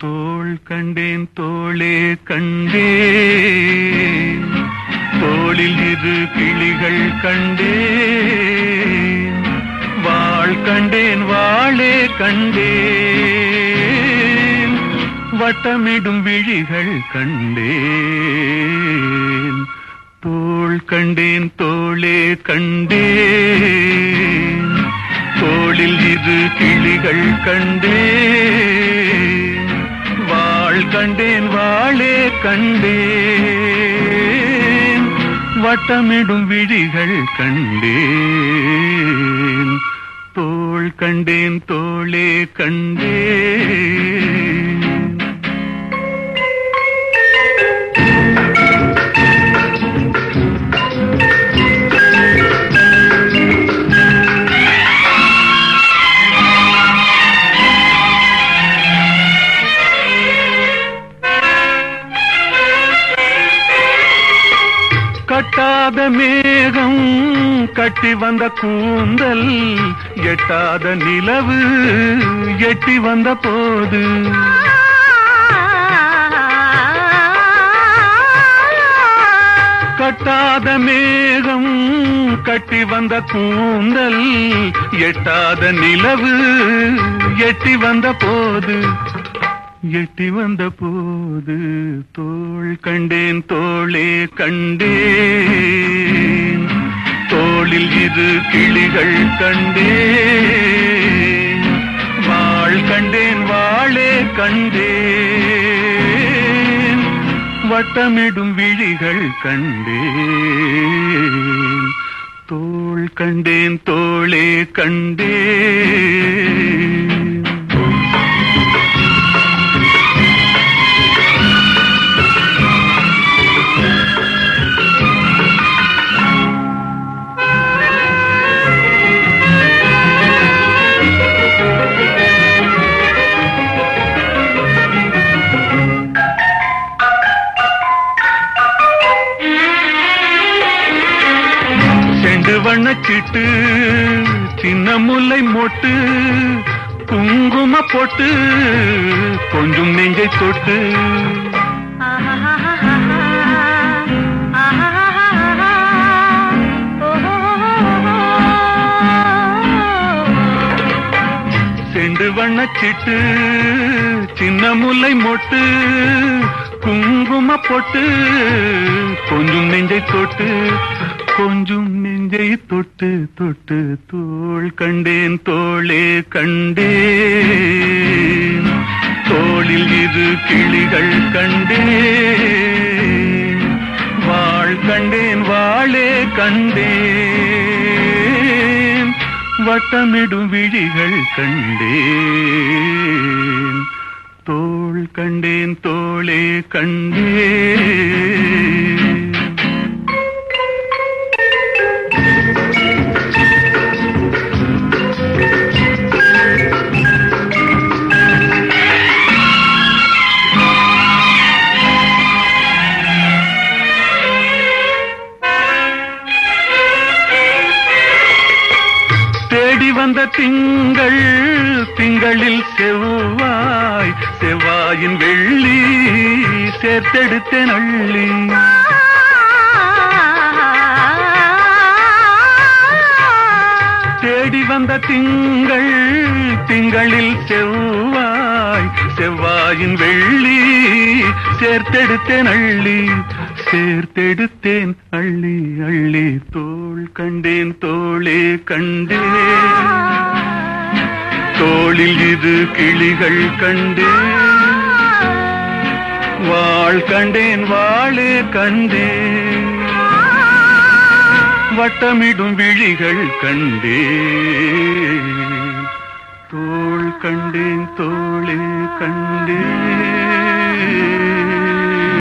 தோள் கண்டேன் தோளே கண்டேன். தோளில் இரு கிளிகள் கண்டேன். வாழ் கண்டேன் வாழே கண்டேன். வட்டமிடும் விழிகள் கண்டேன். தோள் கண்டேன் தோளே கண்டேன். தோளில் இரு கிளிகள் கண்டேன். கண்டேன் வாழே கண்டேன். வட்டமிடும் விழிகள் கண்டேன். தோள் கண்டேன் தோளே கண்டேன். எட்டாத மேகம் கட்டி வந்த கூந்தல் எட்டாத நிலவு எட்டி வந்த போது. கட்டாத மேகம் கட்டி வந்த கூந்தல் எட்டாத நிலவு எட்டி வந்த போது. எட்டி வந்த போது தோள் கண்டேன் தோளே கண்டேன். தோளில் இரு கிளிகள் கண்டேன். வாழ் கண்டேன் வாழே கண்டேன். வட்டமிடும் விழிகள் கண்டேன். தோள் கண்டேன் தோளே கண்டேன். செண்டு வண்ணக்கிட்டு சின்ன முல்லை மொட்டு குங்கும போட்டு கொஞ்சம் நெஞ்சை தொட்டு. செண்டு வண்ணச்சிட்டு சின்ன முல்லை மொட்டு குங்கும போட்டு கொஞ்சம் நெஞ்சை தொட்டு கொஞ்சம் நெஞ்சை தொட்டு தொட்டு தோள் கண்டேன் தோளே கண்டேன். தோளில் இரு கிளிகள் கண்டேன். வாழ் கண்டேன் வாழே கண்டேன். வட்டமிடும் விழிகள் கண்டேன். தோள் கண்டேன் தோளே கண்டேன். வந்த திங்கள் திங்களில் செவ்வாய் செவ்வாயின் வெள்ளி சேர்த்தெடுத்த நள்ளி. தேடி வந்த திங்கள் திங்களில் செவ்வாய் செவ்வாயின் வெள்ளி சேர்த்தெடுத்த நள்ளி. சேர்த்தெடுத்தேன். அள்ளி அள்ளி தோள் கண்டேன் தோளே கண்டேன். தோளில் இது கிளிகள் கண்டேன். வாழ் கண்டேன் வாளே கண்டேன். வட்டமிடும் விழிகள் கண்டேன். தோள் கண்டேன் தோளே கண்டேன்.